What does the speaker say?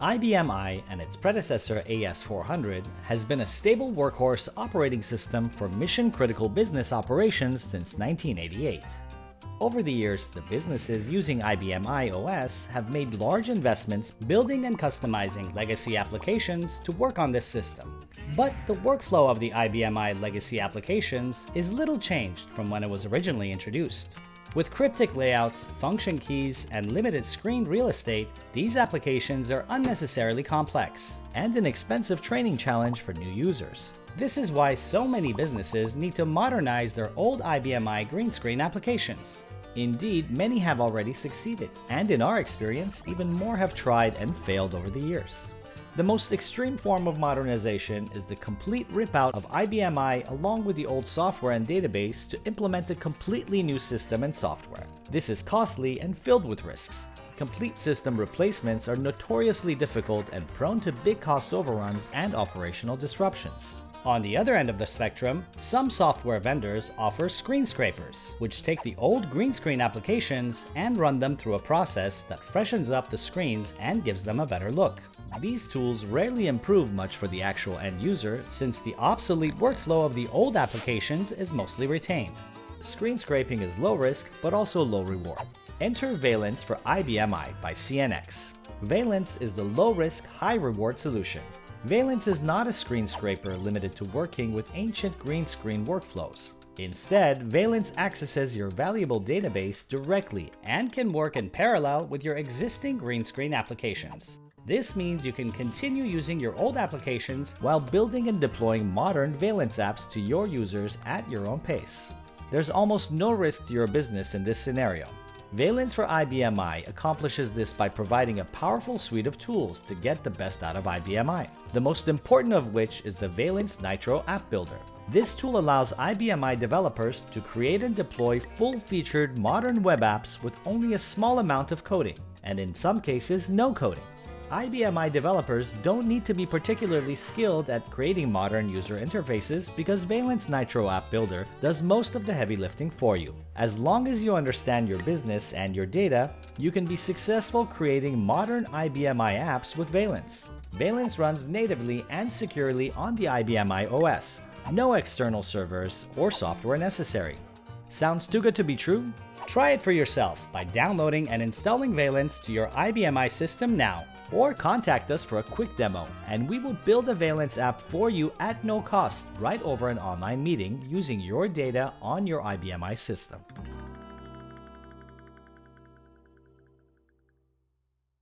IBM i and its predecessor AS400 has been a stable workhorse operating system for mission-critical business operations since 1988. Over the years, the businesses using IBM i OS have made large investments building and customizing legacy applications to work on this system. But the workflow of the IBM i legacy applications is little changed from when it was originally introduced. With cryptic layouts, function keys, and limited screen real estate, these applications are unnecessarily complex and an expensive training challenge for new users. This is why so many businesses need to modernize their old IBM i green screen applications. Indeed, many have already succeeded, and in our experience, even more have tried and failed over the years. The most extreme form of modernization is the complete rip-out of IBM i along with the old software and database to implement a completely new system and software. This is costly and filled with risks. Complete system replacements are notoriously difficult and prone to big cost overruns and operational disruptions. On the other end of the spectrum, some software vendors offer screen scrapers, which take the old green screen applications and run them through a process that freshens up the screens and gives them a better look. These tools rarely improve much for the actual end user since the obsolete workflow of the old applications is mostly retained. Screen scraping is low risk, but also low reward. Enter Valence for IBM i by CNX. Valence is the low risk, high reward solution. Valence is not a screen scraper limited to working with ancient green screen workflows. Instead, Valence accesses your valuable database directly and can work in parallel with your existing green screen applications. This means you can continue using your old applications while building and deploying modern Valence apps to your users at your own pace. There's almost no risk to your business in this scenario. Valence for IBM i accomplishes this by providing a powerful suite of tools to get the best out of IBM i, the most important of which is the Valence Nitro App Builder. This tool allows IBM i developers to create and deploy full-featured modern web apps with only a small amount of coding, and in some cases no coding. IBM i developers don't need to be particularly skilled at creating modern user interfaces because Valence Nitro App Builder does most of the heavy lifting for you. As long as you understand your business and your data, you can be successful creating modern IBM i apps with Valence. Valence runs natively and securely on the IBM i OS. No external servers or software necessary. Sounds too good to be true? Try it for yourself by downloading and installing Valence to your IBM i system now or contact us for a quick demo and we will build a Valence app for you at no cost right over an online meeting using your data on your IBM i system.